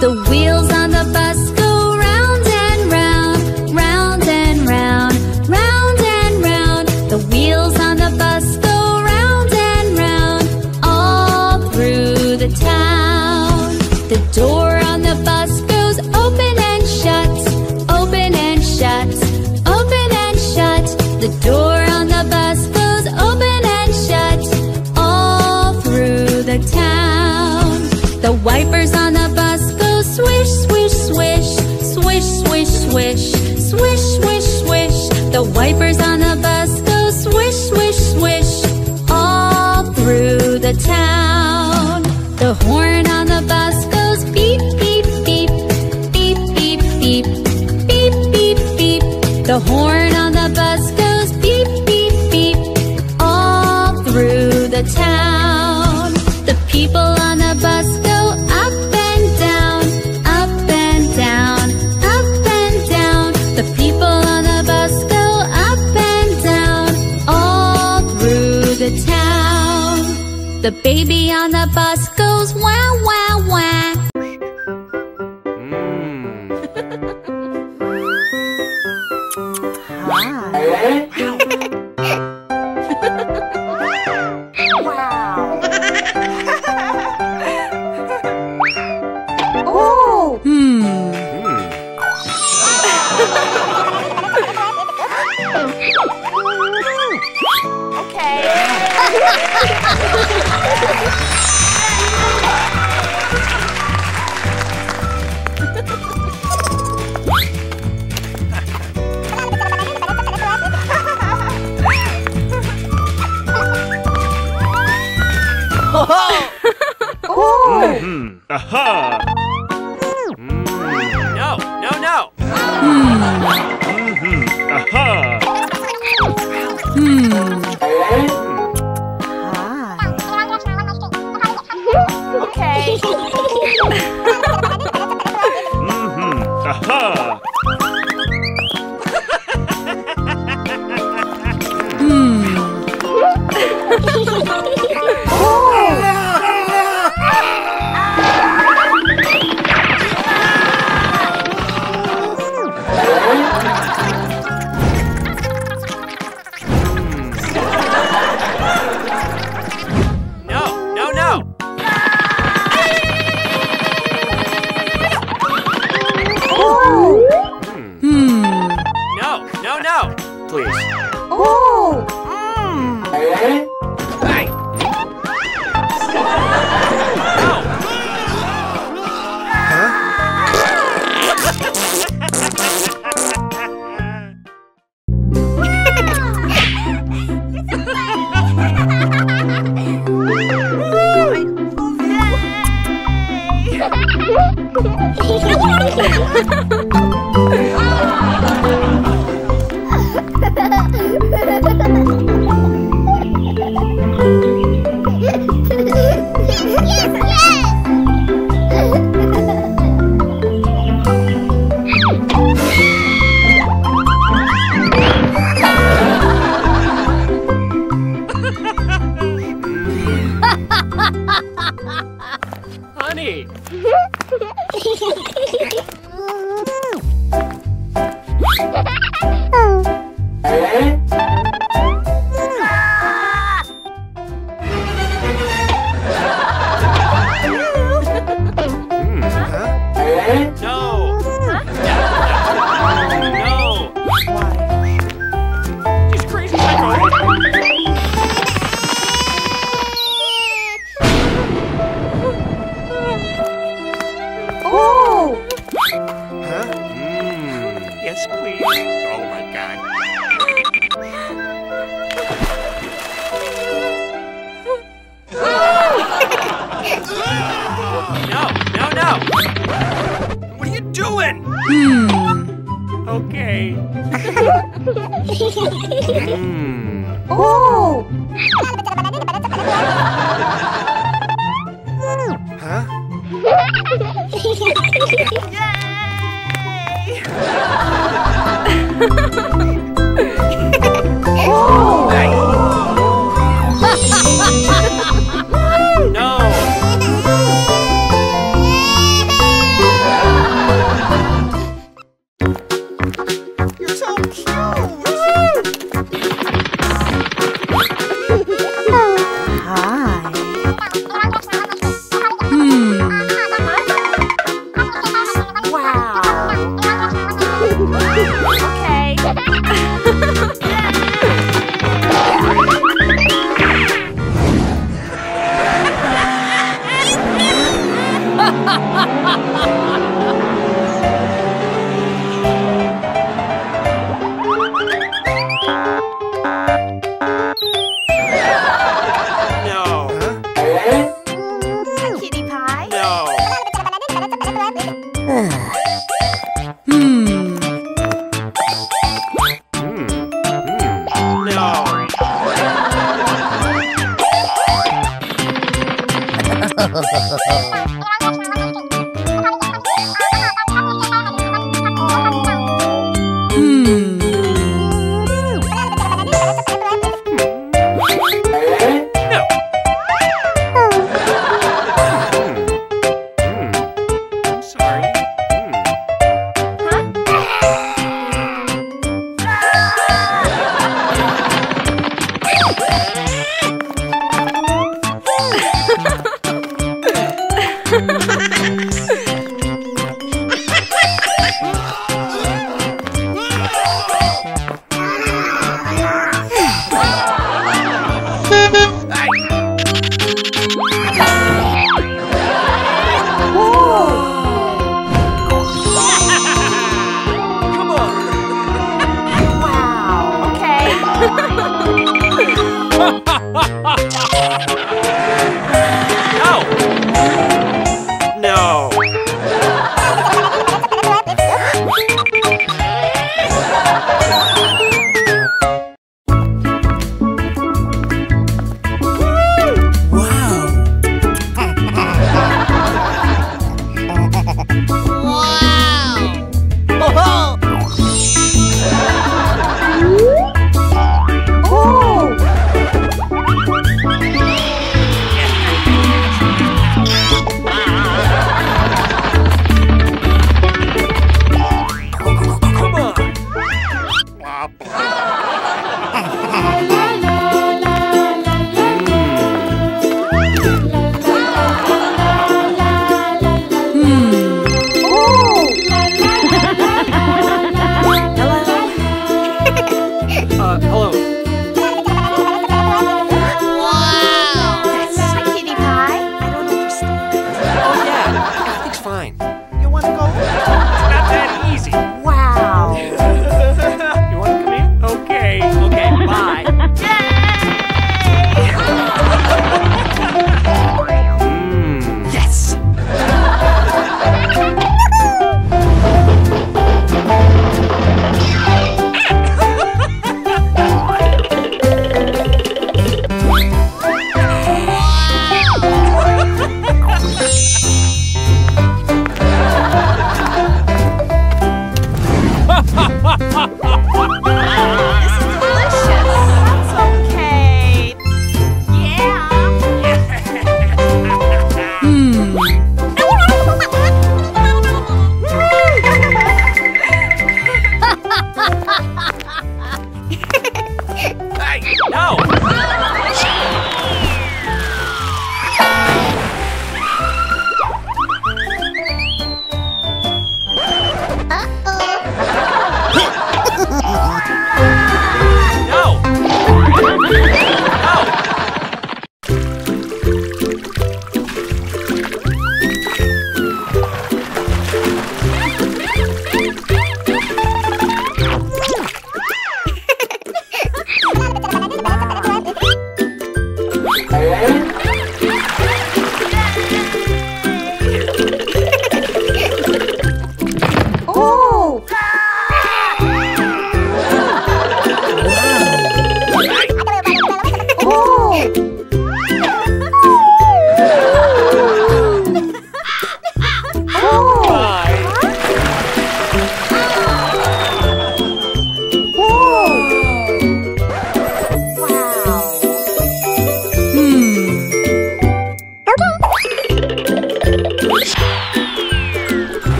The wheels the town. The people on the bus Oh. Mm-hmm. Mm. No, no, no! Mm-hmm. Okay. mm -hmm. Mm-hmm. Aha! Música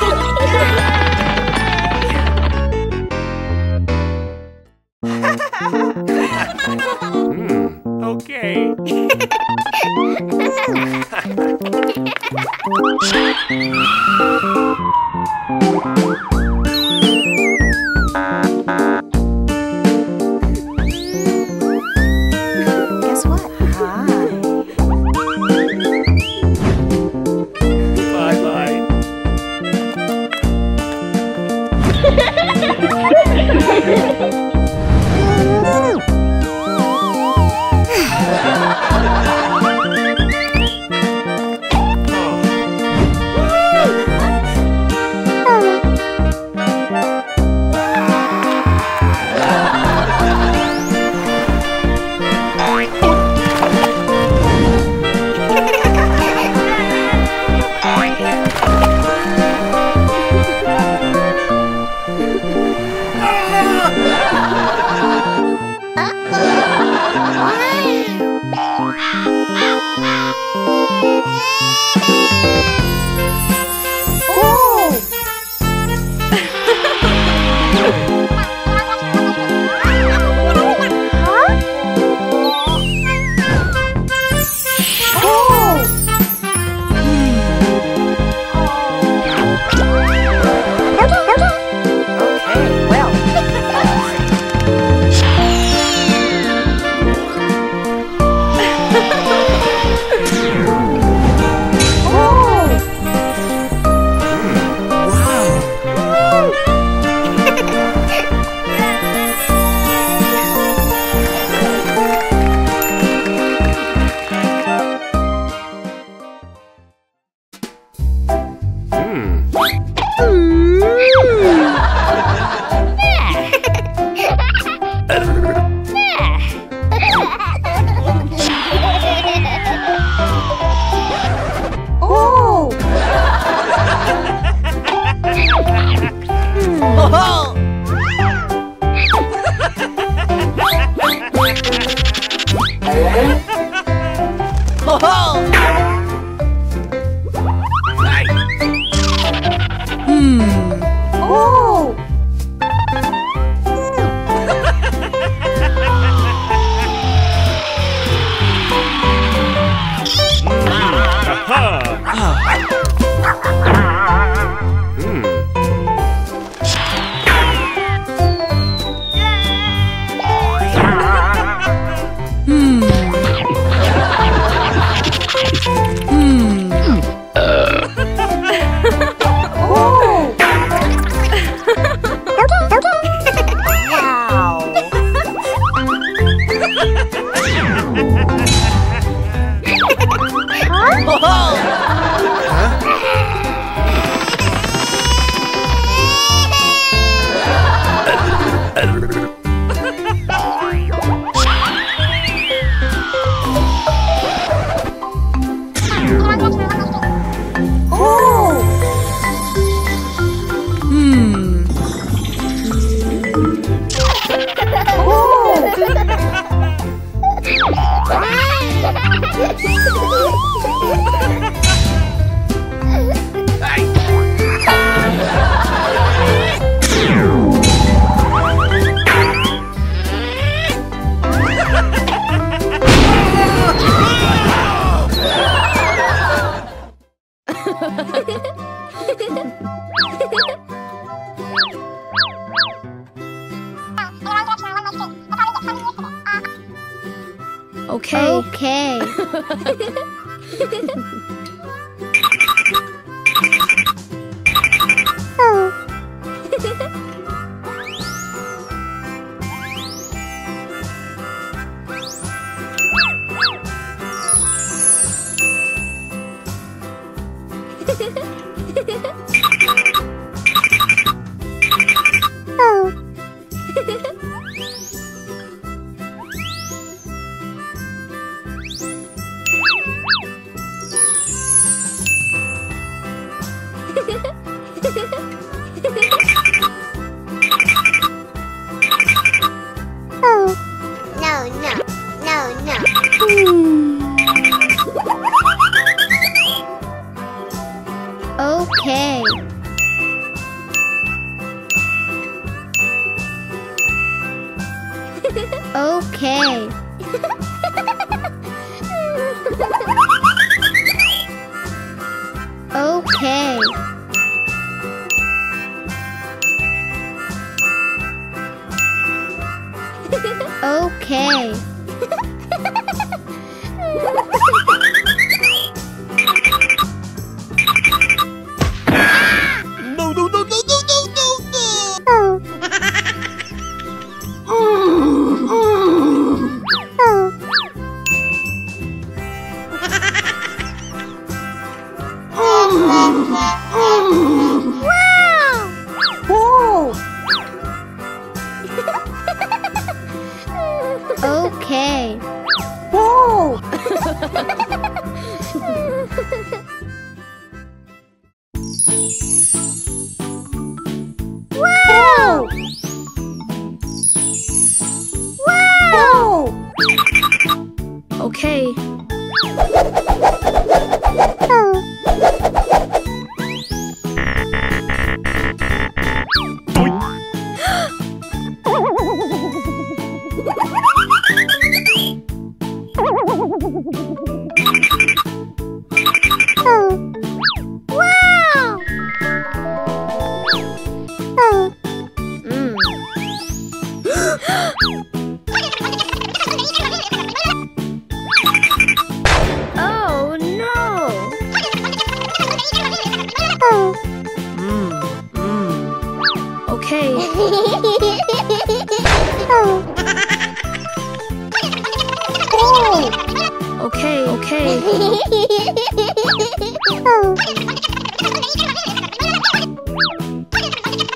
这个这个这 Okay, Okay. Okay. Okay. Okay.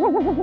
Hehehehe.